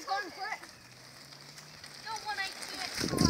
One's going for it. No one I can't